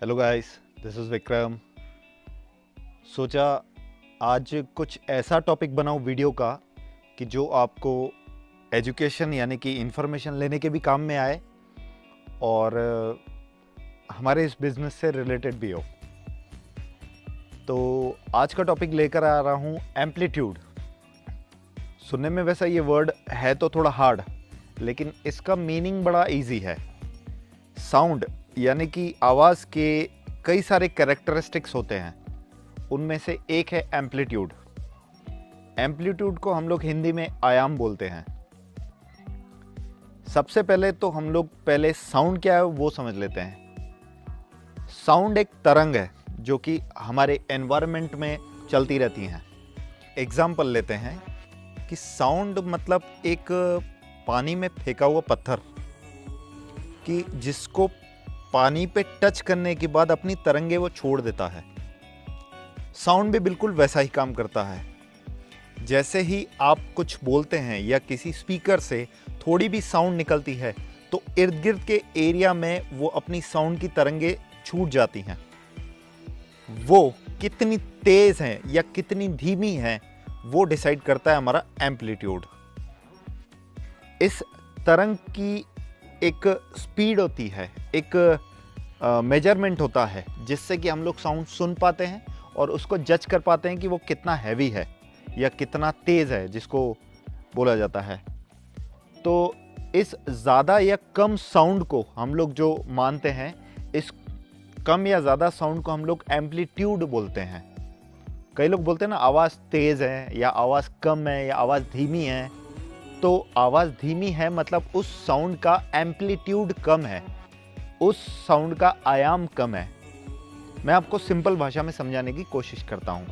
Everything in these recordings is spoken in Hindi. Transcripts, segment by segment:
Hello guys this is Vikram सोचा आज कुछ ऐसा टॉपिक बनाऊँ वीडियो का कि जो आपको एजुकेशन यानी कि इंफॉर्मेशन लेने के भी काम में आए और हमारे इस बिज़नेस से रिलेटेड भी हो। तो आज का टॉपिक लेकर आ रहा हूँ एम्पलीट्यूड सुनने में वैसा ये वर्ड है तो थोड़ा हार्ड लेकिन इसका मीनिंग बड़ा इजी है। साउंड यानी कि आवाज़ के कई सारे कैरेक्टरिस्टिक्स होते हैं। उनमें से एक है एम्पलीट्यूड एम्पलीट्यूड को हम लोग हिंदी में आयाम बोलते हैं। सबसे पहले तो हम लोग पहले साउंड क्या है वो समझ लेते हैं। साउंड एक तरंग है, जो कि हमारे एनवायरनमेंट में चलती रहती हैं। एग्ज़ाम्पल लेते हैं कि साउंड मतलब एक पानी में फेंका हुआ पत्थर, कि जिसको पानी पे टच करने के बाद अपनी तरंगे वो छोड़ देता है। साउंड भी बिल्कुल वैसा ही काम करता है। जैसे ही आप कुछ बोलते हैं या किसी स्पीकर से थोड़ी भी साउंड निकलती है तो इर्द गिर्द के एरिया में वो अपनी साउंड की तरंगे छूट जाती हैं। वो कितनी तेज हैं या कितनी धीमी हैं, वो डिसाइड करता है हमारा एम्पलीट्यूड। इस तरंग की एक स्पीड होती है, एक मेज़रमेंट होता है, जिससे कि हम लोग साउंड सुन पाते हैं और उसको जज कर पाते हैं कि वो कितना हैवी है या कितना तेज़ है, जिसको बोला जाता है। तो इस ज़्यादा या कम साउंड को हम लोग जो मानते हैं, इस कम या ज़्यादा साउंड को हम लोग एम्पलीट्यूड बोलते हैं। कई लोग बोलते हैं ना, आवाज़ तेज़ है या आवाज़ कम है या आवाज़ धीमी है तो आवाज़ धीमी है मतलब उस साउंड का एम्पलीट्यूड कम है। उस साउंड का आयाम कम है। मैं आपको सिंपल भाषा में समझाने की कोशिश करता हूँ।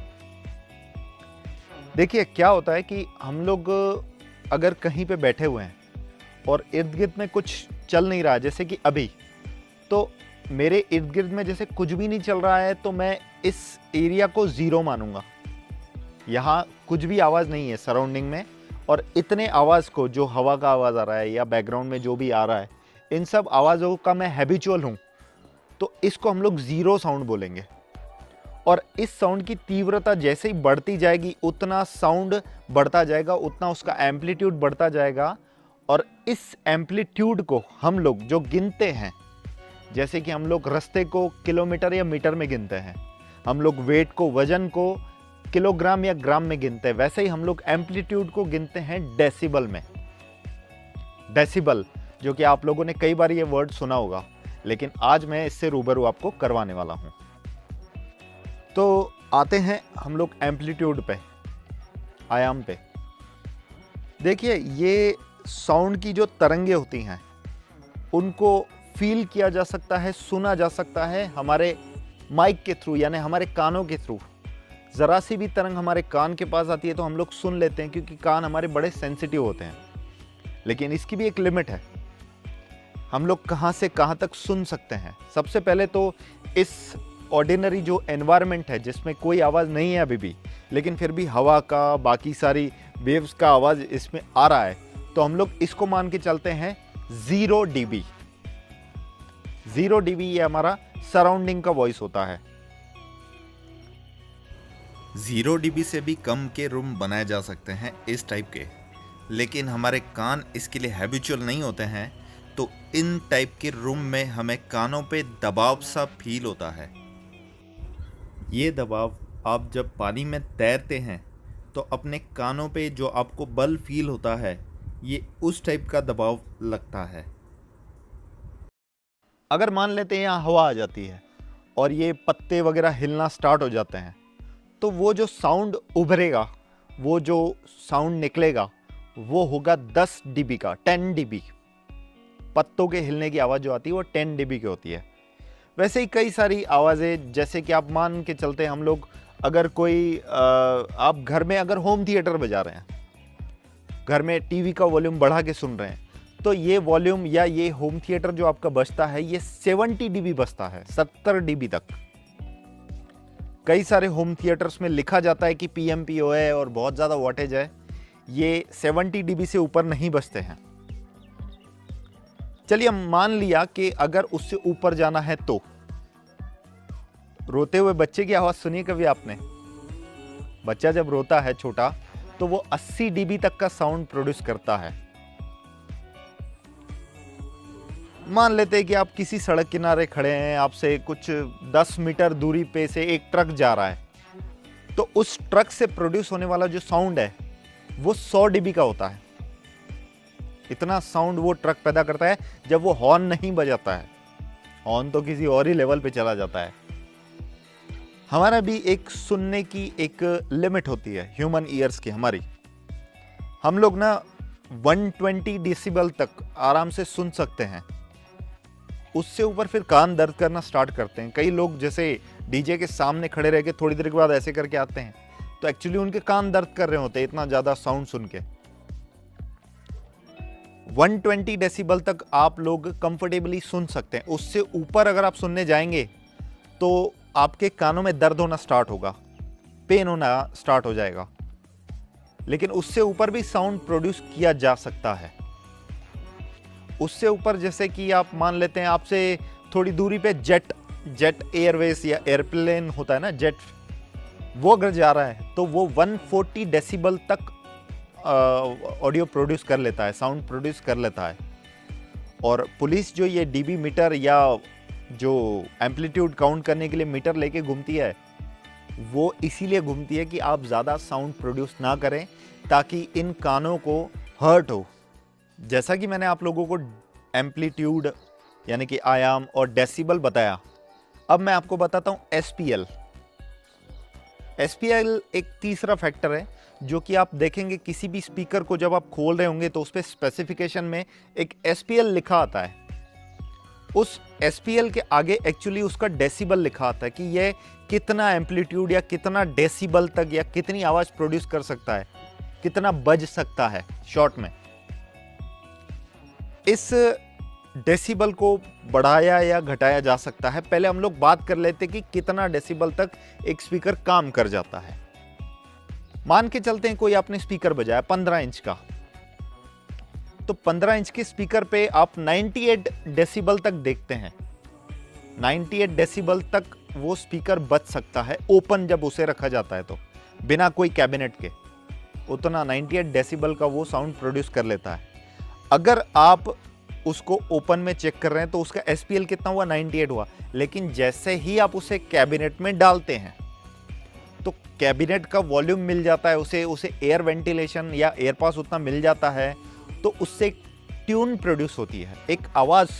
देखिए, क्या होता है कि हम लोग अगर कहीं पे बैठे हुए हैं और इर्द गिर्द में कुछ चल नहीं रहा है जैसे कि अभी तो मेरे इर्द गिर्द में जैसे कुछ भी नहीं चल रहा है तो मैं इस एरिया को ज़ीरो मानूँगा। यहाँ कुछ भी आवाज़ नहीं है सराउंडिंग में। और इतने आवाज़ को, जो हवा का आवाज़ आ रहा है या बैकग्राउंड में जो भी आ रहा है, इन सब आवाज़ों का मैं हैबिचुअल हूँ। तो इसको हम लोग ज़ीरो साउंड बोलेंगे। और इस साउंड की तीव्रता जैसे ही बढ़ती जाएगी, उतना साउंड बढ़ता जाएगा, उतना उसका एम्पलीट्यूड बढ़ता जाएगा। और इस एम्पलीट्यूड को हम लोग जो गिनते हैं, जैसे कि हम लोग रास्ते को किलोमीटर या मीटर में गिनते हैं, हम लोग वेट को, वज़न को किलोग्राम या ग्राम में गिनते हैं। वैसे ही हम लोग एम्पलीट्यूड को गिनते हैं डेसिबल में। डेसिबल, जो कि आप लोगों ने कई बार ये वर्ड सुना होगा, लेकिन आज मैं इससे रूबरू आपको करवाने वाला हूँ। तो आते हैं हम लोग एम्पलीट्यूड पे, आयाम पे। देखिए, ये साउंड की जो तरंगे होती हैं, उनको फील किया जा सकता है, सुना जा सकता है हमारे माइक के थ्रू, यानी हमारे कानों के थ्रू। ज़रा सी भी तरंग हमारे कान के पास आती है तो हम लोग सुन लेते हैं, क्योंकि कान हमारे बड़े सेंसिटिव होते हैं। लेकिन इसकी भी एक लिमिट है। हम लोग कहाँ से कहाँ तक सुन सकते हैं? सबसे पहले तो इस ऑर्डिनरी जो एनवायरनमेंट है, जिसमें कोई आवाज़ नहीं है अभी भी, लेकिन फिर भी हवा का, बाकी सारी वेव्स का आवाज़ इसमें आ रहा है तो हम लोग इसको मान के चलते हैं ज़ीरो डीबी ज़ीरो डीबी ये हमारा सराउंडिंग का वॉइस होता है। ज़ीरो डीबी से भी कम के रूम बनाए जा सकते हैं इस टाइप के। लेकिन हमारे कान इसके लिए हैबिचुअल नहीं होते हैं तो इन टाइप के रूम में हमें कानों पे दबाव सा फील होता है। ये दबाव आप जब पानी में तैरते हैं तो अपने कानों पे जो आपको बल फील होता है, ये उस टाइप का दबाव लगता है। अगर मान लेते हैं यहाँ हवा आ जाती है, और ये पत्ते वगैरह हिलना स्टार्ट हो जाते हैं तो वो जो साउंड उभरेगा वो जो साउंड निकलेगा वो होगा 10 डीबी का 10 डीबी पत्तों के हिलने की आवाज़ जो आती है वो 10 डीबी की होती है। वैसे ही कई सारी आवाज़ें जैसे कि आप मान के चलते हम लोग अगर कोई अ, आप घर में अगर होम थिएटर बजा रहे हैं घर में टीवी का वॉल्यूम बढ़ा के सुन रहे हैं तो ये वॉल्यूम या ये होम थिएटर जो आपका बजता है ये 70 डीबी बजता है 70 डीबी तक। कई सारे होम थिएटर्स में लिखा जाता है कि पी एम पी ओ है और बहुत ज़्यादा वॉटेज है। ये 70 डीबी से ऊपर नहीं बचते हैं। चलिए हम मान लिया कि अगर उससे ऊपर जाना है तो। रोते हुए बच्चे की आवाज़ सुनी कभी आपने। बच्चा जब रोता है छोटा तो वो 80 डीबी तक का साउंड प्रोड्यूस करता है। मान लेते हैं कि आप किसी सड़क किनारे खड़े हैं, आपसे कुछ 10 मीटर दूरी पे से एक ट्रक जा रहा है तो उस ट्रक से प्रोड्यूस होने वाला जो साउंड है, वो 100 डीबी का होता है। इतना साउंड वो ट्रक पैदा करता है, जब वो हॉर्न नहीं बजाता है। हॉर्न तो किसी और ही लेवल पे चला जाता है। हमारा भी एक सुनने की एक लिमिट होती है ह्यूमन ईयर्स की हमारी। हम लोग ना 120 डेसिबल तक आराम से सुन सकते हैं। उससे ऊपर फिर कान दर्द करना स्टार्ट करते हैं। कई लोग जैसे डीजे के सामने खड़े रह के थोड़ी देर के बाद ऐसे करके आते हैं। तो एक्चुअली उनके कान दर्द कर रहे होते हैं, इतना ज़्यादा साउंड सुन के। 120 डेसिबल तक आप लोग कंफर्टेबली सुन सकते हैं। उससे ऊपर अगर आप सुनने जाएँगे तो आपके कानों में दर्द होना स्टार्ट होगा। पेन होना स्टार्ट हो जाएगा। लेकिन उससे ऊपर भी साउंड प्रोड्यूस किया जा सकता है। उससे ऊपर जैसे कि आप मान लेते हैं आपसे थोड़ी दूरी पे जेट जेट एयरवेज या एयरप्लेन होता है ना, जेट, वो अगर जा रहा है तो वो 140 डेसिबल तक ऑडियो प्रोड्यूस कर लेता है, साउंड प्रोड्यूस कर लेता है। और पुलिस जो ये डीबी मीटर या जो एम्पलीट्यूड काउंट करने के लिए मीटर लेके घूमती है, वो इसीलिए घूमती है कि आप ज़्यादा साउंड प्रोड्यूस ना करें, ताकि इन कानों को हर्ट हो। जैसा कि मैंने आप लोगों को एम्पलीट्यूड यानी कि आयाम और डेसिबल बताया, अब मैं आपको बताता हूँ S P L S P L एक तीसरा फैक्टर है, जो कि आप देखेंगे किसी भी स्पीकर को जब आप खोल रहे होंगे तो उस पर स्पेसिफिकेशन में एक एस पी एल लिखा आता है। उस एस पी एल के आगे एक्चुअली उसका डेसिबल लिखा आता है कि यह कितना एम्पलीट्यूड या कितना डेसिबल तक या कितनी आवाज़ प्रोड्यूस कर सकता है, कितना बज सकता है शॉर्ट में। इस डेसिबल को बढ़ाया या घटाया जा सकता है? पहले हम लोग बात कर लेते कि कितना डेसिबल तक एक स्पीकर काम कर जाता है। मान के चलते हैं कोई आपने स्पीकर बजाया, पंद्रह इंच का। तो पंद्रह इंच के स्पीकर पे आप 98 डेसिबल तक देखते हैं। 98 डेसिबल तक वो स्पीकर बच सकता है, ओपन जब उसे रखा जाता है तो बिना कोई कैबिनेट के। उतना 98 डेसिबल का वो साउंड प्रोड्यूस कर लेता है। अगर आप उसको ओपन में चेक कर रहे हैं तो उसका एसपीएल कितना हुआ? 98 हुआ। लेकिन जैसे ही आप उसे कैबिनेट में डालते हैं तो कैबिनेट का वॉल्यूम मिल जाता है, उसे उसे एयर वेंटिलेशन या एयर पास उतना मिल जाता है तो उससे ट्यून प्रोड्यूस होती है। एक आवाज़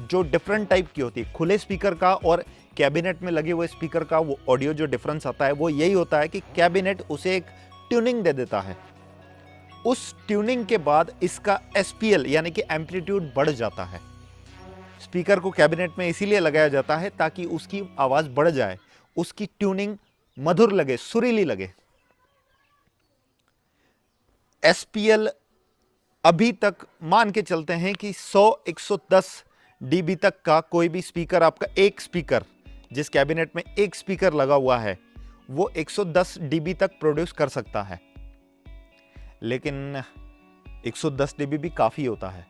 जो डिफरेंट टाइप की होती है। खुले स्पीकर का और कैबिनेट में लगे हुए स्पीकर का वो ऑडियो जो डिफरेंस आता है, वो यही होता है कि कैबिनेट उसे एक ट्यूनिंग दे देता है। उस ट्यूनिंग के बाद इसका एसपीएल यानी कि एम्पलीट्यूड बढ़ जाता है। स्पीकर को कैबिनेट में इसीलिए लगाया जाता है ताकि उसकी आवाज़ बढ़ जाए, उसकी ट्यूनिंग मधुर लगे, सुरीली लगे। एसपीएल अभी तक मान के चलते हैं कि 100 110 डीबी तक का कोई भी स्पीकर आपका एक स्पीकर जिस कैबिनेट में एक स्पीकर लगा हुआ है, वो 110 डीबी तक प्रोड्यूस कर सकता है। लेकिन 110 डीबी भी काफ़ी होता है।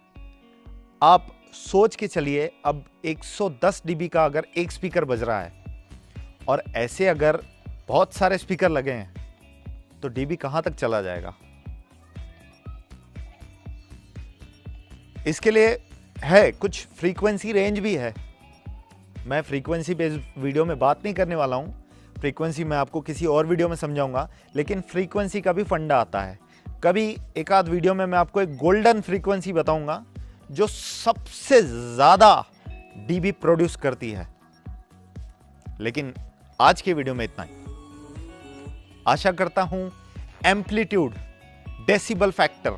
आप सोच के चलिए, अब 110 डीबी का अगर एक स्पीकर बज रहा है और ऐसे अगर बहुत सारे स्पीकर लगे हैं तो डीबी कहाँ तक चला जाएगा? इसके लिए है कुछ फ्रीक्वेंसी रेंज भी है। मैं फ्रीक्वेंसी पे वीडियो में बात नहीं करने वाला हूँ। फ्रीक्वेंसी मैं आपको किसी और वीडियो में समझाऊँगा, लेकिन फ्रीक्वेंसी का भी फंडा आता है। कभी एक आध वीडियो में मैं आपको एक गोल्डन फ्रीक्वेंसी बताऊँगा, जो सबसे ज़्यादा डीबी प्रोड्यूस करती है। लेकिन आज के वीडियो में इतना ही। आशा करता हूँ एम्पलीट्यूड डेसिबल फैक्टर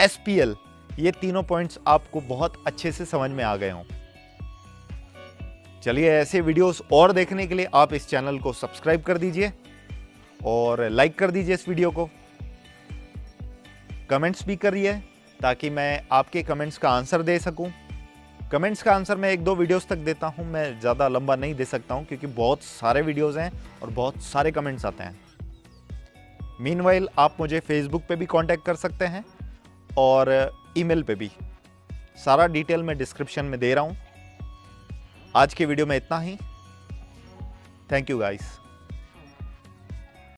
एसपीएल ये तीनों पॉइंट्स आपको बहुत अच्छे से समझ में आ गए हों। चलिए, ऐसे वीडियोस और देखने के लिए आप इस चैनल को सब्सक्राइब कर दीजिए और लाइक कर दीजिए इस वीडियो को। कमेंट्स भी करिए ताकि मैं आपके कमेंट्स का आंसर दे सकूँ। कमेंट्स का आंसर मैं एक दो वीडियोस तक देता हूँ, मैं ज़्यादा लंबा नहीं दे सकता हूँ, क्योंकि बहुत सारे वीडियोस हैं और बहुत सारे कमेंट्स आते हैं। मीन आप मुझे फेसबुक पे भी कांटेक्ट कर सकते हैं और ईमेल पे भी। सारा डिटेल मैं डिस्क्रिप्शन में दे रहा हूँ। आज के वीडियो में इतना ही। Thank you guys